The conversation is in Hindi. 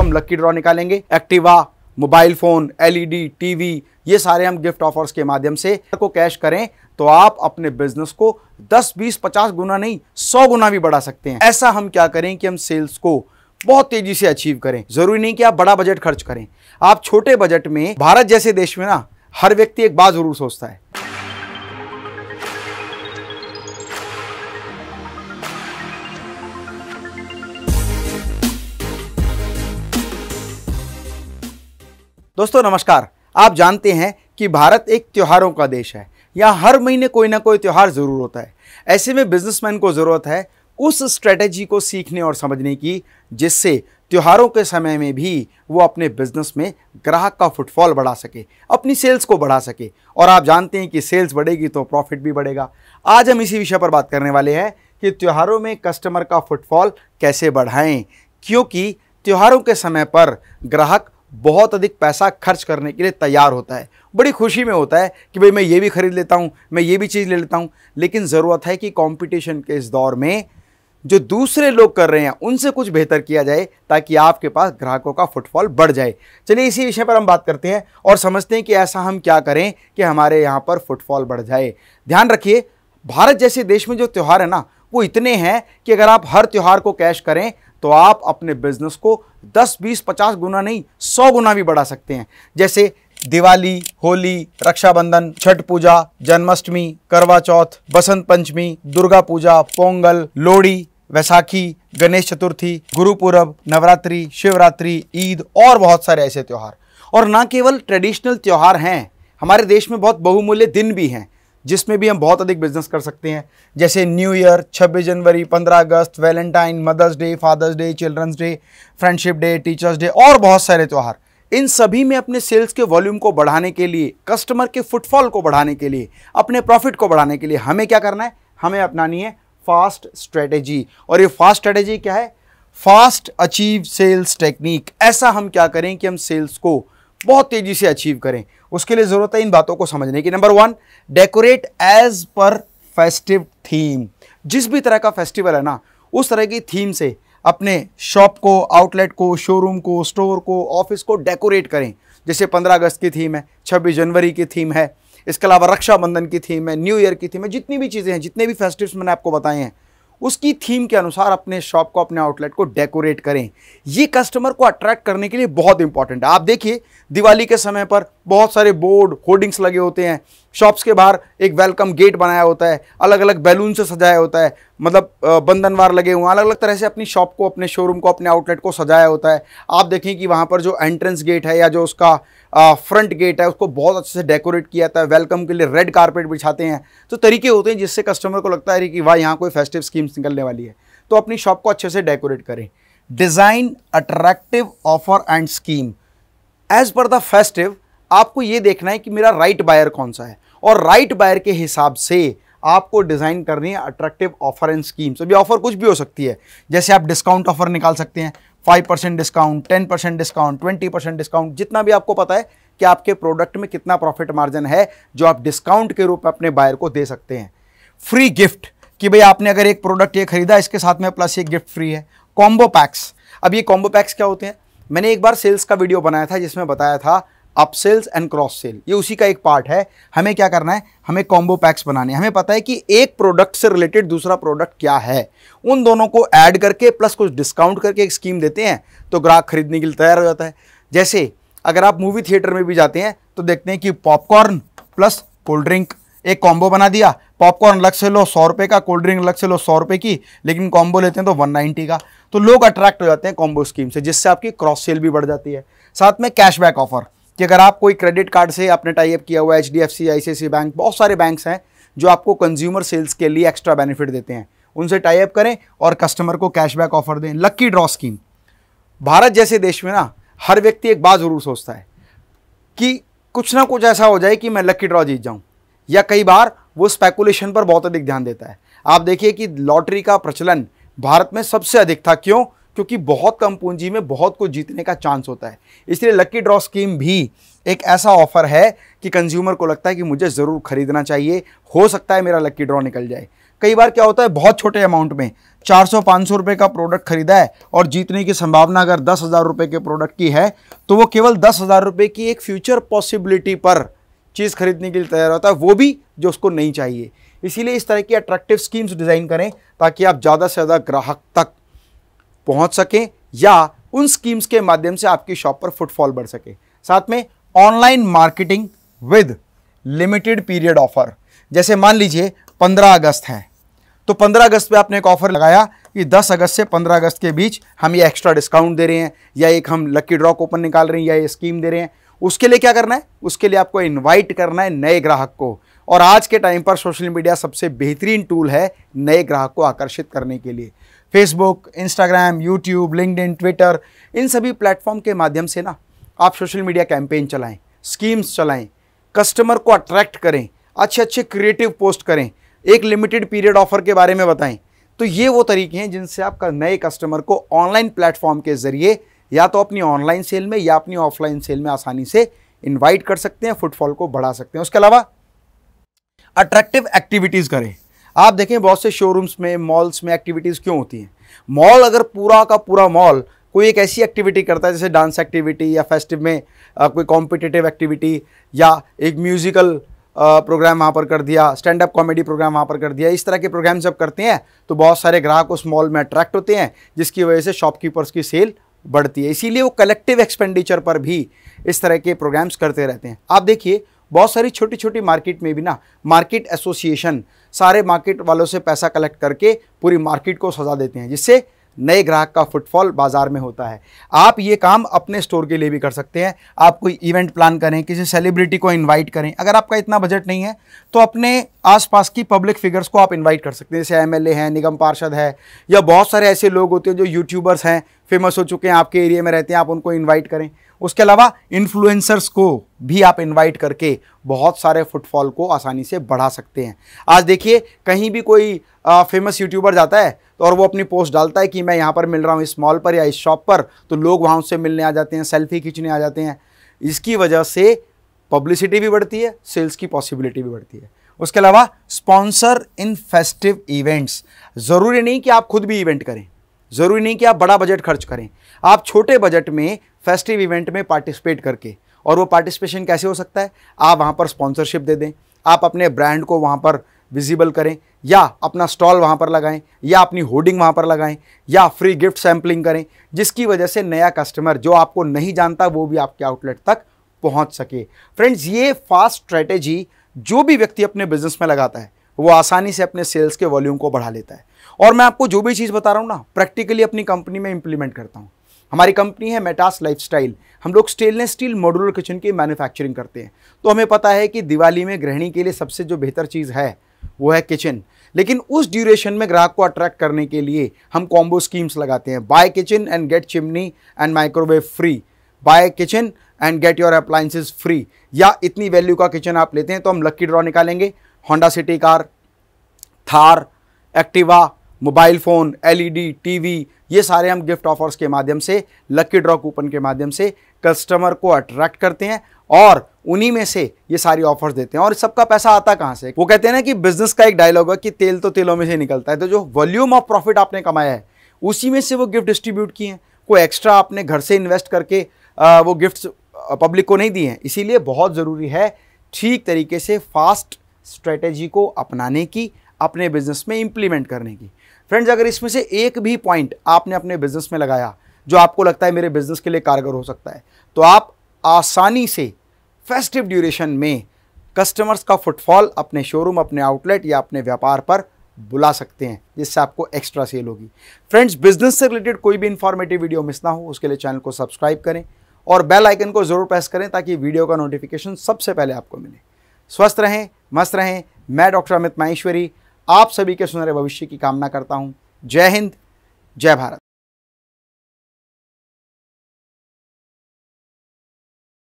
हम लक्की ड्रॉ निकालेंगे। Activa mobile phone LED TV ये सारे हम गिफ्ट ऑफर्स के माध्यम से को कैश करें तो आप अपने बिज़नेस को 10, 20, 50 गुना नहीं 100 गुना भी बढ़ा सकते हैं। ऐसा हम क्या करें कि हम सेल्स को बहुत तेज़ी से अचीव करें। ज़रूरी नहीं कि आप बड़ा बजट खर्च करें। आप छोटे बजट में भारत जैसे देश में ना हर व्यक्ति एक बात ज़रूर सोचता है दोस्तों, नमस्कार। आप जानते हैं कि भारत एक त्योहारों का देश है। यहाँ हर महीने कोई ना कोई त्यौहार ज़रूर होता है। ऐसे में बिजनेसमैन को ज़रूरत है उस स्ट्रेटेजी को सीखने और समझने की, जिससे त्योहारों के समय में भी वो अपने बिज़नेस में ग्राहक का फुटफॉल बढ़ा सके, अपनी सेल्स को बढ़ा सके। और आप जानते हैं कि सेल्स बढ़ेगी तो प्रॉफिट भी बढ़ेगा। आज हम इसी विषय पर बात करने वाले हैं कि त्योहारों में कस्टमर का फुटफॉल कैसे बढ़ाएँ, क्योंकि त्योहारों के समय पर ग्राहक बहुत अधिक पैसा खर्च करने के लिए तैयार होता है। बड़ी खुशी में होता है कि भाई मैं ये भी खरीद लेता हूँ, मैं ये भी चीज़ ले लेता हूँ, लेकिन ज़रूरत है कि कंपटीशन के इस दौर में जो दूसरे लोग कर रहे हैं, उनसे कुछ बेहतर किया जाए ताकि आपके पास ग्राहकों का फुटफॉल बढ़ जाए। चलिए इसी विषय पर हम बात करते हैं और समझते हैं कि ऐसा हम क्या करें कि हमारे यहाँ पर फुटफॉल बढ़ जाए। ध्यान रखिए, भारत जैसे देश में जो त्यौहार है ना, वो इतने हैं कि अगर आप हर त्यौहार को कैश करें तो आप अपने बिज़नेस को 10, 20, 50 गुना नहीं 100 गुना भी बढ़ा सकते हैं। जैसे दिवाली होली रक्षाबंधन छठ पूजा जन्माष्टमी करवा चौथ बसंत पंचमी दुर्गा पूजा पोंगल लोहड़ी वैसाखी गणेश चतुर्थी गुरुपुरब नवरात्रि शिवरात्रि ईद और बहुत सारे ऐसे त्यौहार। और ना केवल ट्रेडिशनल त्यौहार हैं हमारे देश में बहुत बहुमूल्य दिन भी हैं। जिसमें भी हम बहुत अधिक बिज़नेस कर सकते हैं। जैसे न्यू ईयर 26 जनवरी 15 अगस्त valentine mother's day father's day children's day friendship day teachers' day और बहुत सारे त्यौहार। इन सभी में अपने सेल्स के वॉल्यूम को बढ़ाने के लिए कस्टमर के फुटफॉल को बढ़ाने के लिए, अपने प्रॉफिट को बढ़ाने के लिए हमें क्या करना है? हमें अपनानी है फास्ट स्ट्रेटेजी और ये फास्ट स्ट्रेटेजी क्या है? फास्ट अचीव सेल्स टेक्निक ऐसा हम क्या करें कि हम सेल्स को बहुत तेज़ी से अचीव करें। उसके लिए ज़रूरत है इन बातों को समझने की। Number one decorate as per festive theme जिस भी तरह का फेस्टिवल है ना, उस तरह की थीम से अपने शॉप को आउटलेट को शोरूम को स्टोर को ऑफ़िस को डेकोरेट करें। जैसे 15 अगस्त की थीम है 26 जनवरी की थीम है, इसके अलावा रक्षाबंधन की थीम है न्यू ईयर की थीम है, जितनी भी चीज़ें हैं, जितने भी फेस्टिव्स मैंने आपको बताए हैं उसकी थीम के अनुसार अपने शॉप को, अपने आउटलेट को डेकोरेट करें। ये कस्टमर को अट्रैक्ट करने के लिए बहुत इंपॉर्टेंट है। आप देखिए, दिवाली के समय पर बहुत सारे बोर्ड, होर्डिंग्स लगे होते हैं। शॉप्स के बाहर एक वेलकम गेट बनाया होता है अलग अलग बैलून से सजाया होता है मतलब बंधनवार लगे हुए हैं अलग अलग तरह से अपनी शॉप को, अपने शोरूम को, अपने आउटलेट को सजाया होता है। आप देखें कि वहाँ पर जो एंट्रेंस गेट है या जो उसका फ्रंट गेट है, उसको बहुत अच्छे से डेकोरेट किया जाता है, वेलकम के लिए रेड कारपेट बिछाते हैं। तो तरीके होते हैं जिससे कस्टमर को लगता है कि वाह, यहाँ कोई फेस्टिव स्कीम्स निकलने वाली है। तो अपनी शॉप को अच्छे से डेकोरेट करें। Design, attractive, offer and scheme. As per the festive आपको ये देखना है कि मेरा राइट बायर कौन सा है। और राइट बायर के हिसाब से आपको डिज़ाइन करनी है अट्रैक्टिव ऑफ़र एंड स्कीम्स अभी ऑफ़र कुछ भी हो सकती है। जैसे आप डिस्काउंट ऑफ़र निकाल सकते हैं। Five percent discount ten percent discount twenty percent discount जितना भी आपको पता है कि आपके प्रोडक्ट में कितना प्रॉफिट मार्जिन है, जो आप डिस्काउंट के रूप में अपने बायर को दे सकते हैं। फ्री गिफ्ट कि भाई आपने अगर एक प्रोडक्ट ये खरीदा, इसके साथ में प्लस एक गिफ्ट फ्री है। कॉम्बो पैक्स अब ये कॉम्बो पैक्स क्या होते हैं? मैंने एक बार सेल्स का वीडियो बनाया था, जिसमें बताया था up sales and cross sale ये उसी का एक पार्ट है। हमें क्या करना है? हमें कॉम्बो पैक्स बनाने हमें पता है कि एक प्रोडक्ट से रिलेटेड दूसरा प्रोडक्ट क्या है। उन दोनों को ऐड करके प्लस कुछ डिस्काउंट करके एक स्कीम देते हैं तो ग्राहक खरीदने के लिए तैयार हो जाता है। जैसे अगर आप मूवी थिएटर में भी जाते हैं तो देखते हैं कि पॉपकॉर्न प्लस कोल्ड ड्रिंक एक कॉम्बो बना दिया। पॉपकॉर्न अलग से लो, सौ रुपये का कोल्ड ड्रिंक अलग से लो, सौ रुपये की, लेकिन कॉम्बो लेते हैं तो वन नाइन्टी का। तो लोग अट्रैक्ट हो जाते हैं कॉम्बो स्कीम से, जिससे आपकी क्रॉस सेल भी बढ़ जाती है। साथ में कैशबैक ऑफ़र कि अगर आप कोई क्रेडिट कार्ड से आपने टाइप किया हुआ H D F C I C C bank बहुत सारे बैंक्स हैं जो आपको कंज्यूमर सेल्स के लिए एक्स्ट्रा बेनिफिट देते हैं। उनसे टाइप करें और कस्टमर को कैशबैक ऑफ़र दें। लक्की ड्रॉ स्कीम भारत जैसे देश में ना, हर व्यक्ति एक बात ज़रूर सोचता है कि कुछ ना कुछ ऐसा हो जाए कि मैं लक्की ड्रॉ जीत जाऊँ। या कई बार वो स्पेकुलेशन पर बहुत अधिक ध्यान देता है। आप देखिए कि लॉटरी का प्रचलन भारत में सबसे अधिक था। क्यों? क्योंकि बहुत कम पूंजी में बहुत कुछ जीतने का चांस होता है। इसलिए लक्की ड्रॉ स्कीम भी एक ऐसा ऑफ़र है कि कंज्यूमर को लगता है कि मुझे ज़रूर खरीदना चाहिए, हो सकता है मेरा लक्की ड्रॉ निकल जाए। कई बार क्या होता है, बहुत छोटे अमाउंट में 400-500 रुपए का प्रोडक्ट खरीदा है और जीतने की संभावना अगर दस हज़ार रुपये के प्रोडक्ट की है तो वो केवल दस हज़ार रुपये की एक फ्यूचर पॉसिबिलिटी पर चीज़ खरीदने के लिए तैयार होता है, वो भी जो उसको नहीं चाहिए। इसीलिए इस तरह की अट्रैक्टिव स्कीम्स डिज़ाइन करें ताकि आप ज़्यादा से ज़्यादा ग्राहक तक पहुँच सकें या उन स्कीम्स के माध्यम से आपकी शॉप पर फुटफॉल बढ़ सके। साथ में online marketing with limited period offer. जैसे मान लीजिए 15 अगस्त है। तो 15 अगस्त पे आपने एक ऑफ़र लगाया कि 10 अगस्त से 15 अगस्त के बीच हम ये एक्स्ट्रा डिस्काउंट दे रहे हैं या एक हम लक्की ड्रॉ कूपन निकाल रहे हैं या ये स्कीम दे रहे हैं। उसके लिए क्या करना है? उसके लिए आपको इन्वाइट करना है नए ग्राहक को। और आज के टाइम पर सोशल मीडिया सबसे बेहतरीन टूल है नए ग्राहक को आकर्षित करने के लिए। Facebook Instagram YouTube LinkedIn Twitter इन सभी प्लेटफॉर्म के माध्यम से ना आप सोशल मीडिया कैंपेन चलाएँ स्कीम्स चलाएँ कस्टमर को अट्रैक्ट करें अच्छे अच्छे क्रिएटिव पोस्ट करें, एक लिमिटेड पीरियड ऑफ़र के बारे में बताएँ तो ये वो तरीके हैं जिनसे आप नए कस्टमर को ऑनलाइन प्लेटफॉर्म के ज़रिए या तो अपनी ऑनलाइन सेल में या अपनी ऑफलाइन सेल में आसानी से इन्वाइट कर सकते हैं फुटफॉल को बढ़ा सकते हैं। उसके अलावा अट्रैक्टिव एक्टिविटीज़ करें। आप देखें बहुत से शोरूम्स में मॉल्स में एक्टिविटीज़ क्यों होती हैं? मॉल अगर पूरा का पूरा मॉल कोई एक ऐसी एक्टिविटी करता है जैसे डांस एक्टिविटी या फेस्टिव में आ, कोई कॉम्पिटिटिव एक्टिविटी या एक म्यूज़िकल प्रोग्राम वहाँ पर कर दिया स्टैंड अप कॉमेडी प्रोग्राम वहाँ पर कर दिया इस तरह के प्रोग्राम जब करते हैं तो बहुत सारे ग्राहक उस मॉल में अट्रैक्ट होते हैं जिसकी वजह से शॉपकीपर्स की सेल बढ़ती है। इसीलिए वो कलेक्टिव एक्सपेंडिचर पर भी इस तरह के प्रोग्राम्स करते रहते हैं। आप देखिए बहुत सारी छोटी छोटी मार्केट में भी ना मार्केट एसोसिएशन सारे मार्केट वालों से पैसा कलेक्ट करके पूरी मार्केट को सजा देते हैं, जिससे नए ग्राहक का फुटफॉल बाज़ार में होता है। आप ये काम अपने स्टोर के लिए भी कर सकते हैं। आप कोई इवेंट प्लान करें, किसी सेलिब्रिटी को इनवाइट करें, अगर आपका इतना बजट नहीं है तो अपने आसपास की पब्लिक फिगर्स को आप इनवाइट कर सकते हैं। जैसे एमएलए हैं, निगम पार्षद है, या बहुत सारे ऐसे लोग होते हैं जो यूट्यूबर्स हैं फ़ेमस हो चुके हैं, आपके एरिया में रहते हैं, आप उनको इन्वाइट करें। उसके अलावा इन्फ्लुएंसर्स को भी आप इनवाइट करके बहुत सारे फुटफॉल को आसानी से बढ़ा सकते हैं। आज देखिए, कहीं भी कोई फ़ेमस यूट्यूबर जाता है तो और वो अपनी पोस्ट डालता है कि मैं यहाँ पर मिल रहा हूँ इस मॉल पर या इस शॉप पर तो लोग वहाँ उससे मिलने आ जाते हैं सेल्फी खींचने आ जाते हैं। इसकी वजह से पब्लिसिटी भी बढ़ती है सेल्स की पॉसिबिलिटी भी बढ़ती है। उसके अलावा स्पॉन्सर इन फेस्टिव इवेंट्स ज़रूरी नहीं कि आप खुद भी इवेंट करें। ज़रूरी नहीं कि आप बड़ा बजट खर्च करें। आप छोटे बजट में फेस्टिव इवेंट में पार्टिसिपेट करके, और वो पार्टिसिपेशन कैसे हो सकता है? आप वहाँ पर स्पॉन्सरशिप दे दें। आप अपने ब्रांड को वहाँ पर विजिबल करें, या अपना स्टॉल वहाँ पर लगाएँ, या अपनी होर्डिंग वहाँ पर लगाएँ, या फ्री गिफ्ट सैम्पलिंग करें, जिसकी वजह से नया कस्टमर जो आपको नहीं जानता, वो भी आपके आउटलेट तक पहुँच सके। फ्रेंड्स ये फास्ट स्ट्रैटेजी जो भी व्यक्ति अपने बिज़नेस में लगाता है, वो आसानी से अपने सेल्स के वॉल्यूम को बढ़ा लेता है। और मैं आपको जो भी चीज़ बता रहा हूँ ना प्रैक्टिकली अपनी कंपनी में इंप्लीमेंट करता हूँ। हमारी कंपनी है मेटास लाइफस्टाइल हम लोग स्टेनलेस स्टील मॉड्यूलर किचन की मैन्युफैक्चरिंग करते हैं। तो हमें पता है कि दिवाली में गृहिणी के लिए सबसे जो बेहतर चीज़ है, वो है किचन लेकिन उस ड्यूरेशन में ग्राहक को अट्रैक्ट करने के लिए हम कॉम्बो स्कीम्स लगाते हैं। Buy kitchen and get chimney and microwave free buy kitchen and get your appliances free या इतनी वैल्यू का किचन आप लेते हैं तो हम लक्की ड्रॉ निकालेंगे। Honda City car Thar Activa, mobile phone, LED, TV, ये सारे हम गिफ्ट ऑफर्स के माध्यम से लक्की ड्रॉ कूपन के माध्यम से कस्टमर को अट्रैक्ट करते हैं और उन्हीं में से ये सारी ऑफर्स देते हैं। और सबका पैसा आता कहाँ से? वो कहते हैं ना कि बिज़नेस का एक डायलॉग है कि तेल तो तेलों में से निकलता है। तो जो वॉल्यूम ऑफ़ प्रॉफिट आपने कमाया है, उसी में से वो गिफ्ट डिस्ट्रीब्यूट किए हैं। कोई एक्स्ट्रा आपने घर से इन्वेस्ट करके वो गिफ्ट्स पब्लिक को नहीं दिए हैं। इसीलिए बहुत ज़रूरी है ठीक तरीके से फास्ट स्ट्रेटेजी को अपनाने की अपने बिज़नेस में इंप्लीमेंट करने की। फ्रेंड्स अगर इसमें से एक भी पॉइंट आपने अपने बिज़नेस में लगाया, जो आपको लगता है मेरे बिज़नेस के लिए कारगर हो सकता है तो आप आसानी से फेस्टिव ड्यूरेशन में कस्टमर्स का फुटफॉल अपने शोरूम अपने आउटलेट या अपने व्यापार पर बुला सकते हैं, जिससे आपको एक्स्ट्रा सेल होगी। फ्रेंड्स बिज़नेस से रिलेटेड कोई भी इंफॉर्मेटिव वीडियो मिस ना हो, उसके लिए चैनल को सब्सक्राइब करें और बेल आइकन को ज़रूर प्रेस करें ताकि वीडियो का नोटिफिकेशन सबसे पहले आपको मिले। स्वस्थ रहें, मस्त रहें। मैं डॉक्टर अमित माहेश्वरी आप सभी के सुनहरे भविष्य की कामना करता हूँ। जय हिंद जय भारत।